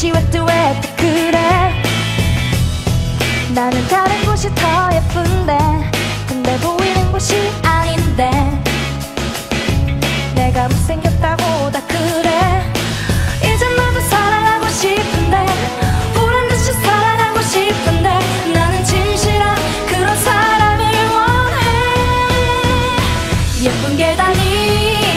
빛이 왜 또 왜 또 그래. 나는 다른 곳이 더 예쁜데 근데 보이는 곳이 아닌데. 내가 못생겼다고 다 그래. 이젠 나도 사랑하고 싶은데 보란듯이 사랑하고 싶은데. 나는 진실한 그런 사람을 원해. 예쁜 계단이